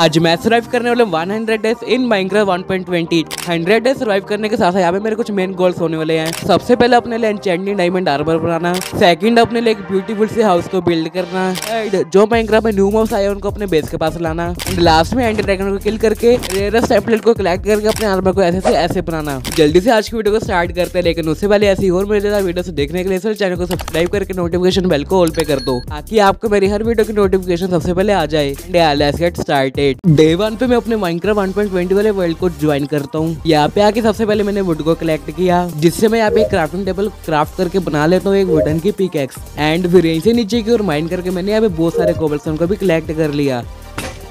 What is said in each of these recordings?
आज मैं सर्वाइव करने वाले 100 days in Minecraft 1.20 100 days survive करने के साथ यहाँ पे मेरे कुछ मेन गोल्स होने वाले हैं। सबसे पहले अपने लिए एनचेंटिंग डायमंड आर्मर बनाना। सेकंड अपने लिए एक ब्यूटीफुल से हाउस को बिल्ड करना। Third, जो माइनक्राफ्ट में न्यू मॉब्स आए उनको अपने बेस के पास लाना। एंड लास्ट में एंटी ड्रैगन को किल करके रेयरस्ट टेम्पलेट को कलेक्ट करके अपने आर्मर को ऐसे से ऐसे बनाना। जल्दी से आज की वीडियो को स्टार्ट करते हैं लेकिन उससे पहले ऐसी और मेरे वीडियो देखने के लिए सर चैनल को सब्सक्राइब करके नोटिफिकेशन बेल को ऑल पे कर दो ताकि आपको मेरी हर वीडियो की नोटिफिकेशन सबसे पहले आ जाए। गेट स्टार्टेड डे वन पे मैं अपने माइनक्राफ्ट 1.20 वाले वर्ल्ड को ज्वाइन करता हूँ। यहाँ पे आके सबसे पहले मैंने वुड को कलेक्ट किया, जिससे मैं यहाँ पे क्राफ्टिंग टेबल क्राफ्ट करके बना लेता हूँ, एक वुडन की पिकेक्स एंड फिर यहीं से नीचे की ओर माइंड करके मैंने यहाँ पे बहुत सारे कोबलसन को भी कलेक्ट कर लिया।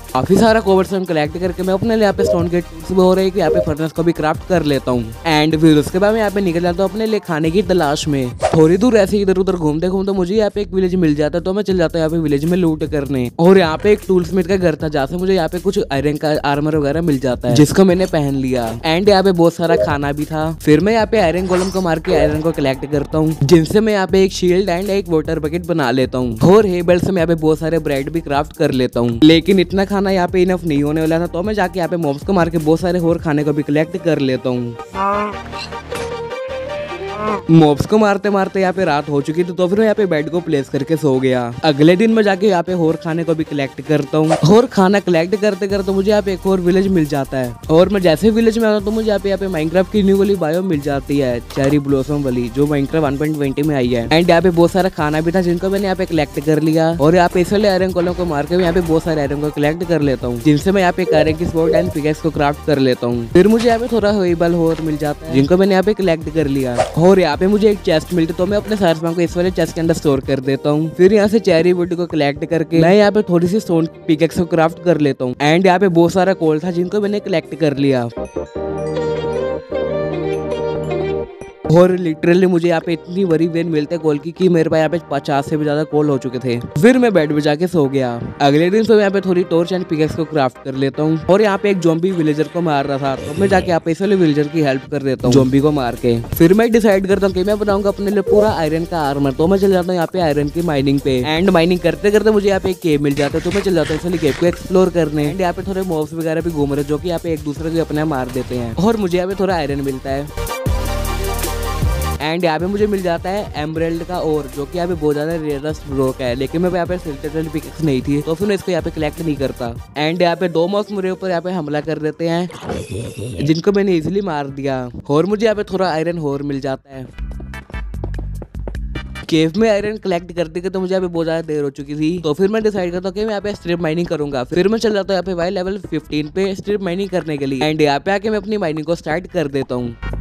काफ़ी सारा कोबरस्टोन कलेक्ट करके मैं अपने यहाँ पे स्टोन के हो रही है यहाँ पे फर्नेस को भी क्राफ्ट कर लेता हूँ एंड फिर उसके बाद मैं यहाँ पे निकल जाता हूँ अपने लिए खाने की तलाश में थोड़ी दूर ऐसे इधर उधर घूमते घूमते मुझे यहाँ पे एक विलेज मिल जाता है तो मैं चल जाता हूँ यहाँ पे विलेज में लूट करने और यहाँ पे एक टूल स्मिथ का घर था जहाँ से मुझे यहाँ पे कुछ आयरन का आर्मर वगैरह मिल जाता है जिसको मैंने पहन लिया एंड यहाँ पे बहुत सारा खाना भी था फिर मैं यहाँ पे आयरन गोलम को मार के आयरन को कलेक्ट करता हूँ जिनसे मैं यहाँ पे एक शील्ड एंड एक वाटर बकेट बना लेता हूँ और हेबल से मैं यहाँ पे बहुत सारे ब्रेड भी क्राफ्ट कर लेता हूँ लेकिन इतना खाना यहाँ पे इनफ नहीं होने वाला था तो मैं जाके यहाँ पे मॉब्स को मार के बहुत सारे और खाने को भी कलेक्ट कर लेता हूँ। मॉब्स को मारते मारते यहाँ पे रात हो चुकी थी तो फिर मैं यहाँ पे बेड को प्लेस करके सो गया अगले दिन मैं जाके यहाँ पे और खाने को भी कलेक्ट करता हूँ और खाना कलेक्ट करते करते मुझे यहाँ पे एक और विलेज मिल जाता है और मैं जैसे विलेज में आता हूँ तो मुझे यहाँ पे यहाँ पे माइनक्राफ्ट की न्यू वाली बायो मिल जाती है चेरी ब्लॉसम वाली जो माइनक्राफ्ट वन में आई है एंड यहाँ पे बहुत सारा खाना भी था जिनको मैंने यहाँ पे कलेक्ट कर लिया और यहाँ पे इसलिए आयरन कॉलम को मार के यहाँ पे बहुत सारे आयरन को कलेक्ट कर लेता हूँ जिनसे मैं यहाँ पे आयरन की स्पोर्ट एंड पिकेक्स को क्राफ्ट कर लेता हूँ फिर मुझे यहाँ पे थोड़ा होबल मिल जाता है जिनको मैंने यहाँ पे कलेक्ट कर लिया और यहाँ पे मुझे एक चेस्ट मिलती तो मैं अपने सारे सामान को इस वाले चेस्ट के अंदर स्टोर कर देता हूँ। फिर यहाँ से चेरी वुड को कलेक्ट करके मैं यहाँ पे थोड़ी सी स्टोन पिकेक्स को क्राफ्ट कर लेता हूँ। एंड यहाँ पे बहुत सारा कोल था जिनको मैंने कलेक्ट कर लिया। और लिटरली मुझे यहाँ पे इतनी बड़ी वेन मिलते कॉल की कि मेरे पास यहाँ पे पचास से भी ज़्यादा कॉल हो चुके थे फिर मैं बेड बजा के सो गया अगले दिन से यहाँ पे थोड़ी टॉर्च एंड पिकेक्स को क्राफ्ट कर लेता हूँ और यहाँ पे एक जोम्बी विलेजर को मार रहा था तो मैं जाके यहाँ पे इसलिए विलेजर की हेल्प कर देता हूँ जोम्बी को मार के फिर मैं डिसाइड करता हूँ कि मैं बनाऊँगा अपने लिए पूरा आयरन का आर्मर तो मैं चल जाता हूँ यहाँ पे आयरन की माइनिंग पे एंड माइनिंग करते करते मुझे यहाँ पे एक केव मिल जाता है तो मैं चल जाता हूँ इसलिए केव को एक्सप्लोर करने एंड यहाँ पे थोड़े मॉब्स वगैरह भी घूम रहे जो की यहाँ पे एक दूसरे को अपने मार देते हैं और मुझे यहाँ पे थोड़ा आयरन मिलता है एंड यहाँ पे मुझे मिल जाता है एमरेल्ड का और जो कि यहाँ पे बहुत ज़्यादा रेयरस्ट ब्रोक है लेकिन मैं यहाँ पे सिल्टेड पिक्स नहीं थी तो फिर मैं इसको यहाँ पे कलेक्ट नहीं करता एंड यहाँ पे दो मॉक्स मेरे ऊपर यहाँ पे हमला कर देते हैं जिनको मैंने इजिली मार दिया और मुझे यहाँ पे थोड़ा आयरन होर मिल जाता है केव में आयरन कलेक्ट करते के तो मुझे अभी बहुत ज़्यादा देर हो चुकी थी तो फिर मैं डिसाइड करता हूँ कि मैं यहाँ पे स्ट्रिप माइनिंग करूँगा फिर मैं चल जाता हूँ यहाँ पे वाई लेवल 15 पे स्ट्रिप माइनिंग करने के लिए एंड यहाँ पे आके मैं अपनी माइनिंग को स्टार्ट कर देता हूँ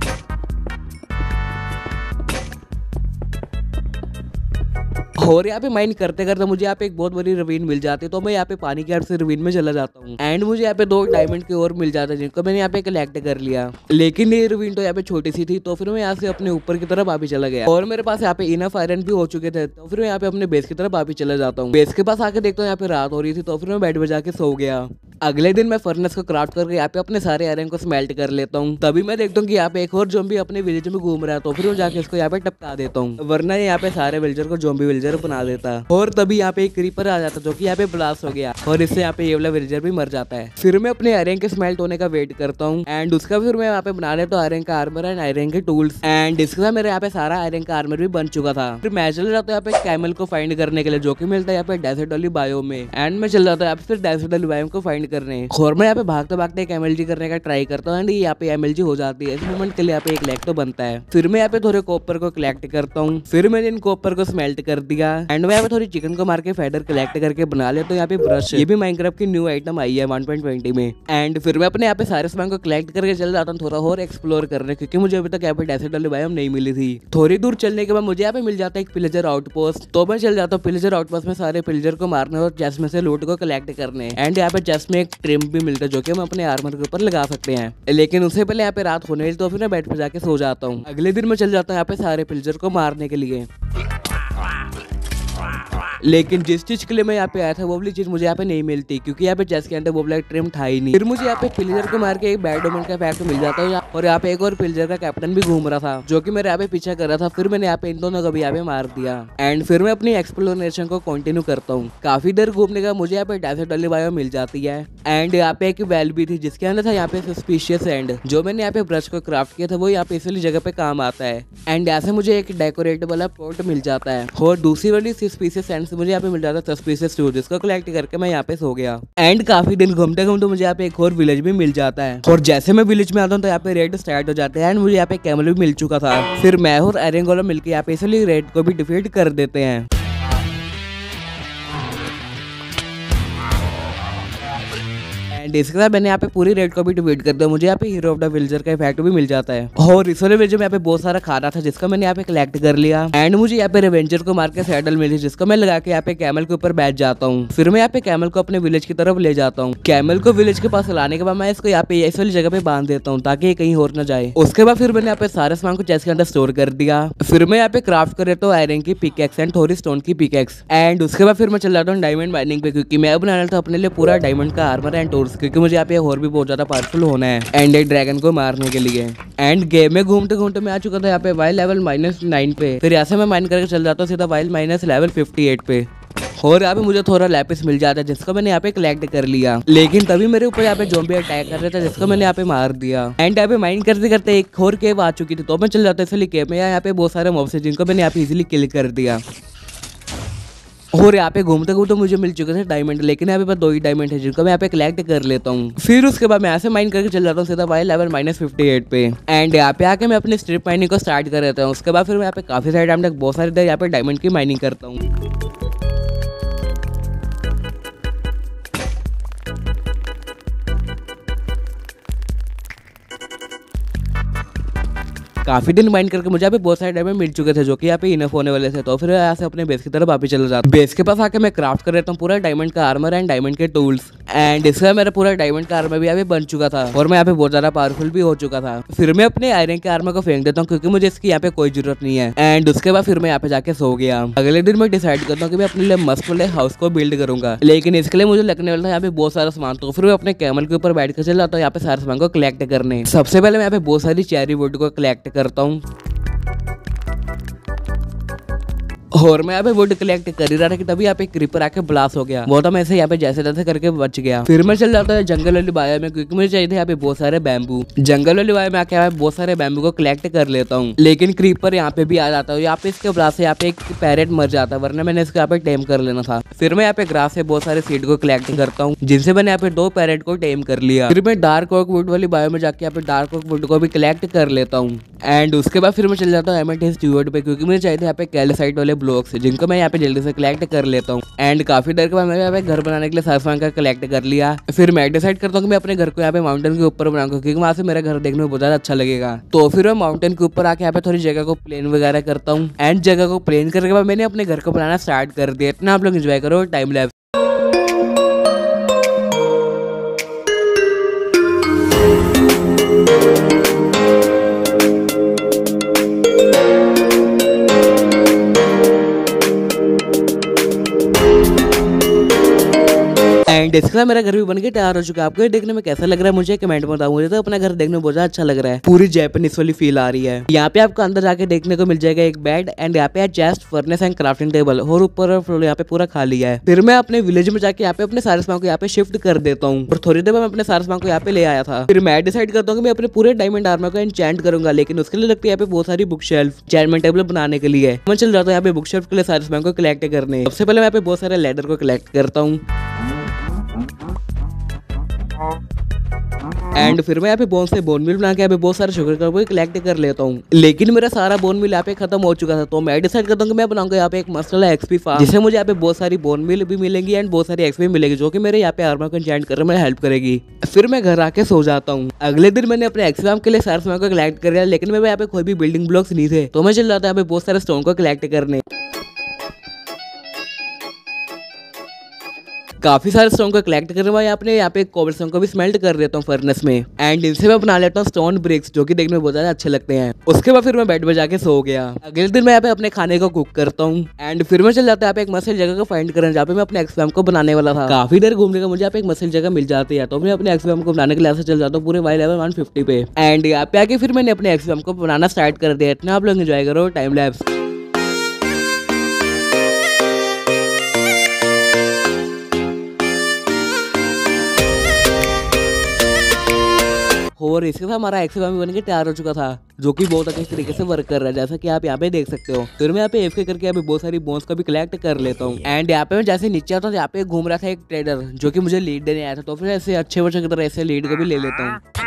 और यहाँ पे माइंड करते करते मुझे यहाँ पे एक बहुत बड़ी रवीन मिल जाती है तो मैं यहाँ पे पानी के अर्थ से रवीन में चला जाता हूँ। एंड मुझे यहाँ पे दो डायमंड के और मिल जाते हैं जिनको मैंने यहाँ पे कलेक्ट कर लिया। लेकिन ये रवीन तो यहाँ पे छोटी सी थी तो फिर मैं यहाँ से अपने ऊपर की तरफ़ वापिस चला गया। और मेरे पास यहाँ पे इनफ आयरन भी हो चुके थे तो फिर मैं यहाँ पे अपने बेस की तरफ़ वापिस चला जाता हूँ। बेस के पास आके देखता हूँ यहाँ पे रात हो रही थी तो फिर मैं बेड बजा के सो गया। अगले दिन मैं फर्नेस को क्राफ्ट करके यहाँ पे अपने सारे आयरन को स्मेल्ट कर लेता हूँ तभी मैं देखता हूँ कि यहाँ पे एक और जोम्बी अपने विलेज में घूम रहा है तो फिर मैं जाके इसको यहाँ पे टपका देता हूँ वरना यहाँ पे सारे विलेजर को जोम्बी विलेजर बना देता और तभी यहाँ पे एक क्रीपर आ जाता जो की यहाँ पे ब्लास्ट हो गया और इससे यहाँ पे ये वाला विलेजर भी मर जाता है फिर मैं अपने आयरन के स्मेल्ट होने का वेट करता हूँ एंड उसका फिर मैं यहाँ पे बना लेता हूँ आयरन का आर्मर एंड आयरन के टूल्स एंड इसके साथ मेरे यहाँ पे सारा आयरन का आर्मर भी बन चुका था फिर मैं चल जाता हूँ यहाँ पे कैमल को फाइंड करने के लिए जो की मिलता है यहाँ पे डेजर्ट वाली बायो में एंड मैं चल जाता हूँ यहाँ डेजर्ट वाली बायो को फाइंड करने और मैं यहाँ पे भागते भागते एक एमएलजी करने का ट्राई करता हूँ एंड यहाँ पे एमएलजी हो जाती है इस मोमेंट के लिए यहाँ पे एक लेग तो बनता है फिर मैं यहाँ पे थोड़े कॉपर को कलेक्ट करता हूँ फिर मैंने इन कॉपर को स्मेल्ट कर दिया एंड मैं यहाँ पे थोड़ी चिकन को मार के फेडर कलेक्ट करके बना लेता हूँ यहाँ पे ब्रश ये भी माइनक्राफ्ट की न्यू आइटम आई है वन में एंड फिर मैं अपने यहाँ पे सारे सामान को कलेक्ट करके चल जाता हूँ थोड़ा और एक्सप्लोर करने क्योंकि मुझे अभी तक यहाँ पे डेसिड वाली बायम नहीं मिली थी थोड़ी दूर चलने के बाद मुझे यहाँ पे मिल जाता है एक पिलेजर आउटपोस्ट तो मैं चल जाता हूँ पिलेजर आउटपोस्ट में सारे पिलेजर को मारने और चेस्ट में से लूट को कलेक्ट करने एंड यहाँ पे चेस्ट एक ट्रिम भी मिलता है, जो कि हम अपने आर्मर के ऊपर लगा सकते हैं। लेकिन उससे पहले यहाँ पे रात होने तो फिर मैं बेड पर जाके सो जाता हूँ। अगले दिन मैं चल जाता हूँ यहाँ पे सारे पिल्जर को मारने के लिए। लेकिन जिस चीज़ के लिए मैं यहाँ पे आया था वो वाली चीज़ मुझे यहाँ पे नहीं मिलती क्योंकि यहाँ पे चेस के अंदर वो वाला ट्रिम था ही नहीं फिर मुझे यहाँ पे पिलजर को मार के एक बैड ओमेंट का फैक्ट मिल जाता है और यहाँ पे एक और पिलजर का कैप्टन भी घूम रहा था जो की मेरे यहाँ पे पीछा कर रहा था फिर मैंने यहाँ पे इन दोनों को भी यहाँ पे मार दिया एंड फिर मैं अपनी एक्सप्लोरेशन को कंटिन्यू करता हूँ काफ़ी देर घूमने का मुझे यहाँ पे डेजर्ट वाली बायो मिल जाती है एंड यहाँ पे एक वेल भी थी जिसके अंदर था यहाँ पे सस्पिशियस एंड जो मैंने यहाँ पे ब्रश को क्राफ्ट किया था वो यहाँ पे इसलिए जगह पे काम आता है एंड ऐसे मुझे एक डेकोरेट वाला पोर्ट मिल जाता है और दूसरी वाली सस्पिशियस एंड से मुझे यहाँ पे मिल जाता सस्पिशियस स्टोरेज जिसको कलेक्ट करके मैं यहाँ पे सो गया। एंड काफ़ी दिन घूमते घूमते मुझे यहाँ पे एक और विलेज भी मिल जाता है। और जैसे मैं विलेज में आता हूँ तो यहाँ पे रेड स्टार्ट हो जाते हैं एंड मुझे यहाँ पे कैमल भी मिल चुका था। फिर मैं और एरेंगोला मिलकर यहाँ पे इसलिए रेड को भी डिफीट कर देते हैं। एंड इसके साथ मैंने यहाँ पे पूरी रेड को भी डिवीट कर दिया मुझे यहाँ पे हीरो ऑफ़ द विल्जर का इफ़ेक्ट भी मिल जाता है और इस वाले विलेज में यहाँ पे बहुत सारा खाना था जिसका मैंने यहाँ पे कलेक्ट कर लिया एंड मुझे यहाँ पे रेवेंजर को मार के सैडल मिली जिसको मैं लगा के यहाँ पे कैमल के ऊपर बैठ जाता हूँ फिर मैं यहाँ पे कैमल को अपने विलेज की तरफ़ ले जाता हूँ कैमल को विलेज के पास लाने के बाद मैं इसको यहाँ पे इस वाली जगह पे बाँध देता हूँ ताकि कहीं और न जाए उसके बाद फिर मैंने यहाँ पे सारे सामान को चेस्ट के अंदर स्टोर कर दिया फिर मैं यहाँ पे क्राफ्ट कर देता हूँ आयरन की पिकेक्स एंड थोड़ी स्टोन की पिकेक्स एंड उसके बाद फिर मैं चल जाता हूँ डायमंड माइनिंग पे क्योंकि मैं बनाना था अपने लिए पूरा डायमंड का आर्मर एंड टूर्स क्योंकि मुझे यहाँ पे और भी बहुत ज़्यादा पावरफुल होना है एंड एक ड्रैगन को मारने के लिए। एंड गेम में घूमते घूमते मैं आ चुका था यहाँ पे वाइल लेवल माइनस नाइन पे। फिर यहाँ से मैं माइन करके चल जाता हूँ सीधा Y minus level fifty eight पे। और यहाँ पे मुझे थोड़ा लैपिस मिल जाता है, जिसको मैंने यहाँ पे कलेक्ट कर लिया। लेकिन तभी मेरे ऊपर यहाँ पे जोम्बी अटैक कर रहे थे, जिसको मैंने यहाँ पे मार दिया। एंड यहाँ पे माइंड करते करते एक और केव आ चुकी थी तो मैं चल जाता इसलिए केव में यहाँ पे बहुत सारे मॉब्स है, जिनको मैंने यहाँ पे इजिली किल कर दिया। और यहाँ पे घूमते घूमते मुझे मिल चुके थे डायमंड लेकिन यहाँ पे दो ही डायमंड है जिनको मैं यहाँ पे कलेक्ट कर लेता हूँ। फिर उसके बाद मैं ऐसे माइन करके चल जाता हूँ सीधा Y level minus fifty eight पे। एंड यहाँ पे आके मैं अपनी स्ट्रिप माइनिंग को स्टार्ट कर देता हूँ। उसके बाद फिर मैं यहाँ पे काफ़ी सारे टाइम तक बहुत सारे यहाँ पे डायमंड की माइनिंग करता हूँ। काफ़ी दिन माइंड करके मुझे अभी बहुत सारे डायमंड मिल चुके थे जो कि यहाँ पे इनफ होने वाले थे। तो फिर यहाँ से अपने बेस की तरफ़ वापस चले जाते बेस के पास आके मैं क्राफ्ट कर लेता हूँ पूरा डायमंड का आर्मर एंड डायमंड के टूल्स एंड इसका मेरा पूरा डायमंड का आर्मर भी पे बन चुका था और मैं यहाँ पे बहुत ज़्यादा पावरफुल भी हो चुका था। फिर मैं अपने आयरन के आर्मर को फेंक देता हूँ क्योंकि मुझे इसकी यहाँ पे कोई ज़रूरत नहीं है। एंड उसके बाद फिर मैं यहाँ पे जाके सो गया। अगले दिन मैं डिसाइड करता हूँ कि मैं अपने लिए मस्त वाले हाउस को बिल्ड करूँगा। लेकिन इसके लिए मुझे लगने वाला था यहाँ पे बहुत सारा सामान तो फिर मैं अपने कैमल के ऊपर बैठ कर चल जाता हूँ यहाँ पे सारे सामान को कलेक्ट करने। सबसे पहले मैं यहाँ पे बहुत सारी चेरी वुड को कलेक्ट करता हूँ। और मैं यहाँ पे वुड कलेक्ट कर ही रहा था कि तभी यहाँ पे क्रीपर आके ब्लास्ट हो गया वो तो मैं ऐसे यहाँ पे जैसे तैसे करके बच गया फिर मैं चल जाता है जंगल वाली बाया में क्योंकि मुझे चाहिए यहाँ पे बहुत सारे बैम्बू जंगल वाली बाया में आके यहाँ पे बहुत सारे बैम्बू को कलेक्ट कर लेता हूँ लेकिन क्रीपर यहाँ पे भी आ जाता है यहाँ पे इसके ब्लास्ट से यहाँ पे एक पैरेट मर जाता है वरना मैंने इसको यहाँ पे टेम कर लेना था फिर मैं यहाँ पे ग्रास से बहुत सारे सीड को कलेक्ट करता हूँ जिनसे मैंने यहाँ पे दो पैरेट को टेम कर लिया फिर मैं डार्क ऑक वुड वाली बायो में जाके यहाँ पे डार्क ऑक वुड को भी कलेक्ट कर लेता हूँ एंड उसके बाद फिर मैं चल जाता हूँ एमेटेस पे क्योंकि मुझे चाहिए यहाँ पे कैलसाइट वाले ब्लॉक्स जिनको मैं यहाँ पे जल्दी से कलेक्ट कर लेता हूँ। एंड काफ़ी डर के बाद मैं यहाँ पे घर बनाने के लिए सारा सामान का कलेक्ट कर लिया। फिर मैं डिसाइड करता हूँ कि मैं अपने घर को यहाँ पे माउंटेन के ऊपर बनाऊँगा, क्योंकि वहाँ से मेरा घर देखने में बहुत ज़्यादा अच्छा लगेगा। तो फिर मैं माउंटेन के ऊपर आके यहाँ पे थोड़ी जगह को प्लेन वगैरह करता हूँ। एंड जगह को प्लेन करके बाद मैंने अपने घर को बनाना स्टार्ट कर दिया। इतना आप लोग इंजॉय करो टाइम लैब एंड साथ मेरा घर भी बन के तैयार हो चुका है। आपको देखने में कैसा लग रहा है? मुझे कमेंट में बताओ। मुझे तो अपना घर देखने में बहुत अच्छा लग रहा है। पूरी जैपनीज वाली फील आ रही है। यहाँ पे आपको अंदर जाके देखने को मिल जाएगा एक बेड एंड यहाँ पे chest furnace and crafting table और ऊपर फ्लोर यहाँ पे पूरा खाली है। फिर मैं अपने विलेज में जाके यहाँ पे अपने सारे सामान को यहाँ पे शिफ्ट कर देता हूँ। और थोड़ी देर में अपने सारे सामान को यहाँ पे ले आया था। फिर मैं डिसाइड करता हूँ मैं अपने पूरे डायमंड आर्मर को एंचेंट करूँगा, लेकिन उसके लिए लगती है यहाँ पे बहुत सारी बुक शेल्फ चेयरमेंट टेबल बनाने के लिए। मैं चल जाता हूँ यहाँ पे बुक शेल्फ के लिए सारे सामान को कलेक्ट करने। सबसे पहले मैं यहाँ पे बहुत सारे लेडर को कलेक्ट करता हूँ। एंड फिर मैं यहाँ पे बोन से बोन मिल बना के यहाँ पे बहुत सारे शुगर का कलेक्ट कर लेता हूँ। लेकिन मेरा सारा बोन मिल यहाँ पे खत्म हो चुका था तो मैं डिसाइड करता हूँ कि मैं बनाऊँगा यहाँ पे एक मसला एक्सपी फार्म जिससे मुझे यहाँ पे बहुत सारी बोन मिल भी मिलेंगी एंड बहुत सारी एक्सपी मिलेगी, जो कि मेरे यहाँ पे आर्मर को जॉइन करने में हेल्प करेगी। फिर मैं घर आके सो जाता हूँ। अगले दिन मैंने अपने एक्सपाम के लिए सारे को कलेक्ट कर लिया, लेकिन मेरे यहाँ पे कोई भी बिल्डिंग ब्लॉक्स नहीं थे तो मैं चल जाता यहाँ पे बहुत सारे स्टोन को कलेक्ट करने। काफ़ी सारे स्टोन को कलेक्ट करने वाले यहाँ पे कोबल स्टोन को भी स्मेल्ट कर देता हूँ फर्नेस में। एंड इनसे मैं बना लेता हूँ स्टोन ब्रिक्स जो की देखने में बहुत ज़्यादा अच्छे लगते हैं। उसके बाद फिर मैं बेड में जाके सो गया। अगले दिन मैं यहाँ पे अपने खाने को कुक करता हूँ। एंड फिर मैं चल जाता है एक मसल जगह को फाइंड करने, जहाँ पे मैं अपने एक्सप्लाम को बनाने वाला था। काफ़ी देर घूमने का मुझे यहाँ पे एक मसल जगह मिल जाती है। तो मैं अपने एक्सप्लाम को बनाने के लिए चल जाता हूँ पूरे वाई लेवल वन पे। एंड यहाँ पे आके फिर मैंने अपने एक्सप्लाम को बनाना स्टार्ट कर दिया। इतना आप लोग एंजॉय करो टाइम लैब्स और इसके साथ हमारा एक्स भी बन के तैयार हो चुका था जो कि बहुत अच्छे तरीके से वर्क कर रहा है जैसा कि आप यहाँ पे देख सकते हो। फिर मैं यहाँ पे एफ़ करके अभी बहुत सारी बोन्स का भी कलेक्ट कर लेता हूँ। एंड यहाँ पे मैं जैसे नीचे आता हूँ यहाँ पे घूम रहा था एक ट्रेडर जो कि मुझे लीड देने आया था तो फिर ऐसे अच्छे वर्ष की तरह ऐसे लीड को भी ले लेता हूँ।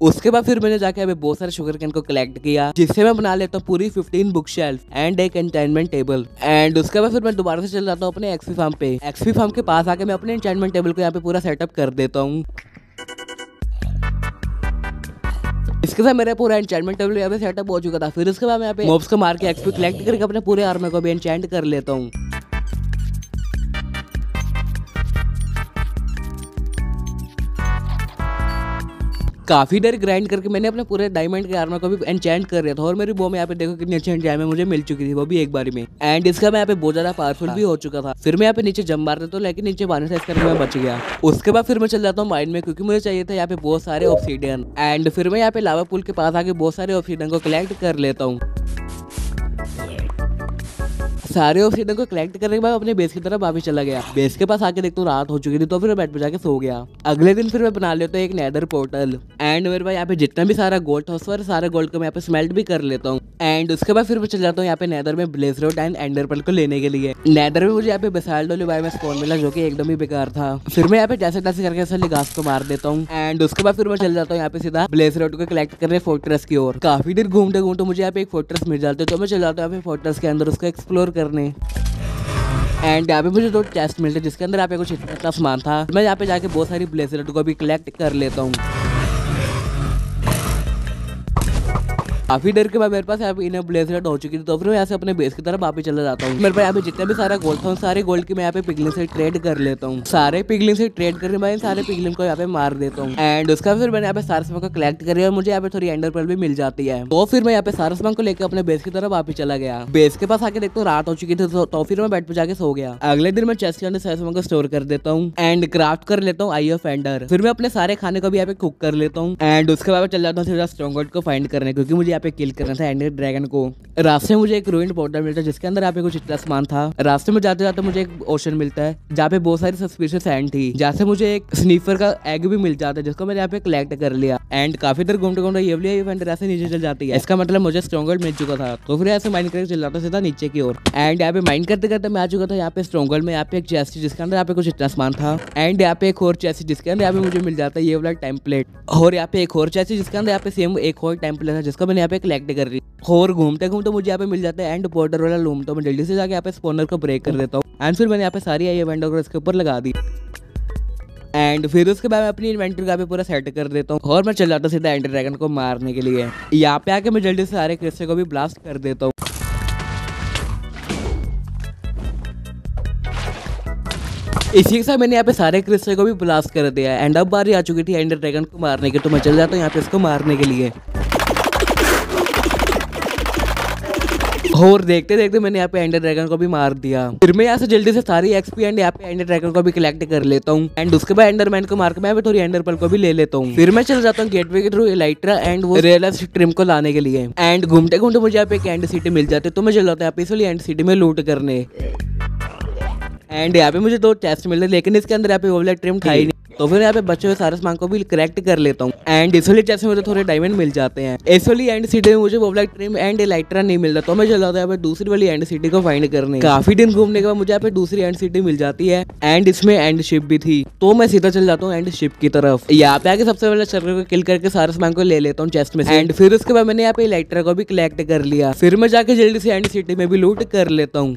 उसके बाद फिर मैंने जाके अभी बहुत सारे शुगर कैन को कलेक्ट किया जिससे मैं बना लेता हूँ पूरी 15 बुक शेल्फ एंड एक एंटरटेनमेंट टेबल एंड उसके बाद फिर मैं दोबारा से चल जाता हूँ अपने एक्सपी फार्म पे. एक्सपी फार्म के पास आके मैं अपने एंटरटेनमेंट टेबल को यहाँ पे पूरा सेटअप कर देता हूँ. इसके साथ मेरा पूरा एंचमेंट टेबल यहाँ पे सेटअप हो चुका था. फिर उसके बाद मैं यहाँ पे मोब्स को मार के एक्सपी कलेक्ट करके अपने पूरे आर्मी को भी एंचेंट कर लेता हूँ. काफ़ी देर ग्राइंड करके मैंने अपने पूरे डायमंड के आर्मर को भी एनचेंट कर दिया था। और मेरी बो में यहाँ पे देखो कितनी अच्छी एंड मुझे मिल चुकी थी वो भी एक बार में। एंड इसका मैं यहाँ पे बहुत ज़्यादा पावरफुल भी हो चुका था। फिर मैं यहाँ पे नीचे जम मारते तो लेकिन नीचे पानी से इसका मैं बच गया। उसके बाद फिर मैं चल जाता हूँ माइंड में, क्योंकि मुझे चाहिए था यहाँ पे बहुत सारे ऑक्सीडन एंड फिर मैं यहाँ पे लावा पुल के पास आके बहुत सारे ऑक्सीडन को कलेक्ट कर लेता हूँ। सारे ऑक्सीजन को कलेक्ट करने के बाद अपने बेस की तरफ़ वापिस चला गया। बेस के पास आके देखता हूँ रात हो चुकी थी तो फिर बेड पे जाके सो गया। अगले दिन फिर मैं बना लेता हूँ एक नैदर पोर्टल एंड मेरे पास यहाँ पे जितना भी सारा गोल्ड था, उस पर सारे गोल्ड को मैं यहाँ पे स्मेल्ट भी कर लेता हूँ। एंड उसके बाद फिर मैं चल जाता हूँ यहाँ पे नैदर में ब्लेस रोड एंड एंडरपल को लेने के लिए। नैदर में मुझे यहाँ पे बेसाल डोली बाय में स्पॉन मिला, जो कि एकदम ही बेकार था। फिर मैं यहाँ पे जैसे तैसे करके ऐसे लिगास को मार देता हूँ। एंड उसके बाद फिर मैं चल जाता हूँ यहाँ पे सीधा ब्लेस रोड को कलेक्ट कर रहे फोर्ट्रेस की ओर। काफ़ी देर घूमते घूमते मुझे यहाँ पे एक फोर्ट्रेस मिल जाते तो मैं चल जाता हूँ यहाँ पे फोर्ट्रेस के अंदर उसको एक्सप्लोर करने। एंड यहाँ पे मुझे दो चेस्ट मिलते जिसके अंदर यहाँ पे कुछ इतना सामान था। मैं यहाँ पे जाके बहुत सारी ब्लेसलेट को भी कलेक्ट कर लेता हूँ। काफ़ी देर के बाद मेरे पास यहाँ पे इन्हें ब्लेसलेट हो चुकी थी तो फिर मैं यहाँ से अपने बेस की तरफ़ वापस चला जाता हूँ। मेरे पास यहाँ पे जितने भी सारा गोल्ड था सारे गोल्ड की मैं यहाँ पे पिगलिंग से ट्रेड कर लेता हूँ। सारे पिगलिंग से ट्रेड करने बाद सारे पिगलिंग को यहाँ पे मार देता हूँ। एंड उसका फिर मैंने यहाँ पे सारा सामान को कलेक्ट करी और मुझे यहाँ पे थोड़ी एंडर पर भी मिल जाती है। तो फिर मैं यहाँ पे सारा सामान को लेकर अपने बेस की तरफ़ वापस चला गया। बेस के पास आके देखता हूँ रात हो चुकी थी तो, तो फिर मैं बेड पे जाके सो गया। अगले दिन मैं चेस्ट के अंदर सारे सामान को स्टोर कर देता हूँ। एंड क्राफ्ट कर लेता हूँ आई ऑफ़ एंडर फिर मैं अपने सारे खाने को भी यहाँ पे कुक कर लेता हूँ। एंड उसके बाद चल जाता हूँ स्ट्रॉन्ग को फाइंड करने क्योंकि मुझे यहाँ पे किल करना था एंड ड्रैगन को रास्ते में मुझे एक रोइंड पोर्टल मिलता है जिसके अंदर यहाँ पे कुछ इतना सामान था रास्ते में जाते जाते मुझे एक ओशन मिलता है जहाँ पे बहुत सारी सस्पिशियस एंड थी जहाँ से मुझे एक स्नीफर का एग भी मिल जाता है जिसको मैंने यहाँ पे कलेक्ट कर लिया एंड काफ़ी देर घूमते घूमते ये इवेंट ऐसे नीचे चल जाती है इसका मतलब मुझे स्ट्रॉन्गर्ड मिल चुका था तो फिर ऐसे माइंड करके चल जाता सीधा नीचे की ओर एंड यहाँ पे माइंड करते करते मैं आ चुका था यहाँ पे स्ट्रॉन्गर्ड में यहाँ पे एक चेस्ट जिसके अंदर यहाँ पे कुछ इतना सामान था एंड यहाँ पे एक और चेस्ट जिसके अंदर यहाँ पे मुझे मिल जाता है ये वाला टेम्पलेट और यहाँ पे एक और चेस्ट जिसके अंदर यहाँ पे सेम एक और टेम्पलेट है जिसका मैंने पे कलेक्ट कर रही और घूमते घूमते मुझे यहाँ पे मिल जाता है एंड बॉर्डर वाला लूम तो मैं जल्दी से जाके यहाँ पे स्पोनर को ब्रेक कर देता हूँ। एंड फिर मैंने यहाँ पे सारी आई इवेंट को इसके ऊपर लगा दी। एंड फिर उसके बाद मैं अपनी इन्वेंटरी का भी पूरा सेट कर देता हूँ। और मैं चल जाता सीधा एंड ड्रैगन को मारने के लिए। यहाँ पे आके मैं जल्दी से सारे क्रिस्टे को भी ब्लास्ट कर देता हूँ। इसी के साथ मैंने यहाँ पे सारे क्रिस्टल को भी ब्लास्ट कर दिया एंड अब बारी आ चुकी थी एंडर ड्रैगन को मारने की तो मैं चल जाता हूँ यहाँ पे इसको मारने के लिए। और देखते देखते मैंने यहाँ पे एंडर ड्रैगन को भी मार दिया। फिर मैं यहाँ से जल्दी से सारी एक्सपी एंड यहाँ पे एंडर ड्रैगन को भी कलेक्ट कर लेता हूँ। एंड उसके बाद एंडर मैन को मार के मैं थोड़ी एंडर पल को भी ले लेता हूँ। फिर मैं चल जाता हूँ गेटवे के थ्रू इलाइट्रा एंड वो रेल ट्रिम को लाने के लिए। एंड घूमते घूमते मुझे यहाँ पे एक एंड सिटी मिल जाती तो मैं चल जाता हूँ इसलिए एंड सिटी में लूट करने। एंड यहाँ पे मुझे दो टेस्ट मिल रहे लेकिन इसके अंदर यहाँ पे वो ट्रिम ही नहीं। तो फिर यहाँ पे बच्चे हुए सारे सामान को भी करेक्ट कर लेता हूँ। एंड इसलिए जैसे मुझे थोड़े डायमंड मिल जाते हैं। इसलिए एंड सिटी में मुझे वो ब्लैक ट्रिम एंड लाइटरा नहीं मिलता तो मैं चल जाता है दूसरी वाली एंड सिटी को फाइंड करने। काफ़ी दिन घूमने के बाद मुझे यहाँ पे दूसरी एंड सिटी मिल जाती है। एंड इसमें एंड शिप भी थी। तो मैं सीधा चल जाता हूँ एंड शिप की तरफ़। यहाँ पे आके सबसे पहले सर्कल को किल करके सारे सामान को ले लेता हूँ चेस्ट में एंड फिर उसके बाद मैंने यहाँ पे लाइटरा को भी कलेक्ट कर लिया। फिर मैं जाके जल्दी से एंड सिटी में भी लूट कर लेता हूँ।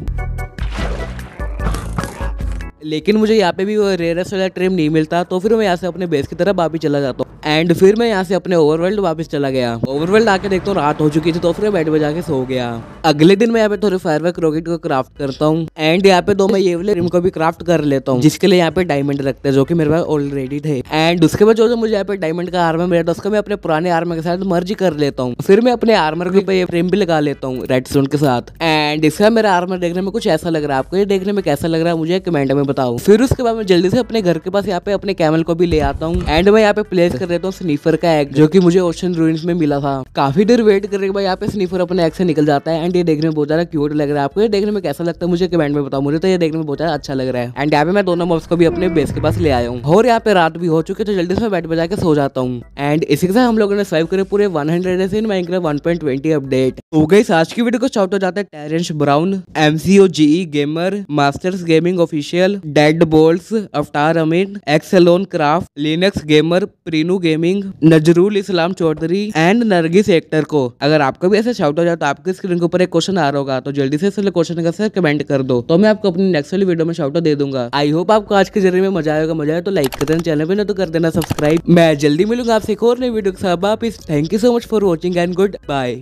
लेकिन मुझे यहाँ पे भी वो रेयरेस्ट वाला ट्रेम नहीं मिलता तो फिर मैं यहाँ से अपने बेस की तरफ़ वापिस चला जाता हूँ। एंड फिर मैं यहाँ से अपने ओवरवर्ल्ड वापस चला गया। ओवरवर्ल्ड आके देखता हूँ रात हो चुकी थी तो फिर बैठ बजा के सो गया। अगले दिन मैं यहाँ पे थोड़े फायरवर्क रॉकेट को क्राफ्ट करता हूँ। एंड यहाँ पे दो मैं ये वाले रिम को भी क्राफ्ट कर लेता हूँ, जिसके लिए यहाँ पे डायमंड रखते हैं, जो कि मेरे पास ऑलरेडी थे। एंड उसके बाद जो जो मुझे यहाँ पे डायमंड का आर्मर मिला था, उसका मैं अपने पुराने आर्मर के साथ मर्ज कर लेता हूँ। फिर मैं अपने आर्मर के ऊपर ये फ्रेम भी लगा लेता हूँ रेड के साथ। एंड इसका मेरा आर्मर देखने में कुछ ऐसा लग रहा है आपको? ये देखने में कैसा लग रहा है? मुझे कमेंट में बताओ। फिर उसके बाद मैं जल्दी से अपने घर के पास यहाँ पे अपने कैमल को भी ले आता हूँ। एंड मैं यहाँ पे प्लेस कर देता हूँ स्नीफर का एग जो की मुझे ओशन रूइंस में मिला था। काफ़ी देर वेट करने के बाद यहाँ पे स्नीफर अपने एग से निकल जाता है। एंड ये देखने में बहुत ज़्यादा क्यूट लग रहा है आपको। ये देखने में कैसा लगता है? मुझे कमेंट में बताओ। मुझे तो ये देखने में बहुत ज़्यादा अच्छा लग रहा है। एंड यहाँ पे मैं दोनों मॉब्स को भी अपने बेस के पास ले आया हूँ। और यहाँ पे रात भी हो चुकी है तो जल्दी से बैठ बजा के सो जाता हूँ। एंड इसी के साथ हम लोगों ने सर्व करे पूरे one hundred in Minecraft one point twenty update हो गई आज की वीडियो को चाउट हो जाता है। Terence Brown MCO GE gamer masters gaming official dead bowls avatar Amin एक्सलोन craft Linux gamer प्रीनू gaming Nazrul Islam Chowdhury and Nargis actor को। अगर आपको भी ऐसे शाउट हो जाए तो आपके स्क्रीन के ऊपर एक क्वेश्चन आ रहा होगा तो जल्दी से इसलिए क्वेश्चन का सर कमेंट कर दो। तो मैं आपको अपनी नेक्स्ट वाली वीडियो में शाउट दे दूँगा। आई होप आपको आज के ज़रिए में मज़ा आएगा मज़ा आए तो लाइक कर देना चैनल पे ना तो कर देना सब्सक्राइब मैं जल्दी मिलूँगा आपसे एक और नई वीडियो के साथ। Thank you so much for watching and goodbye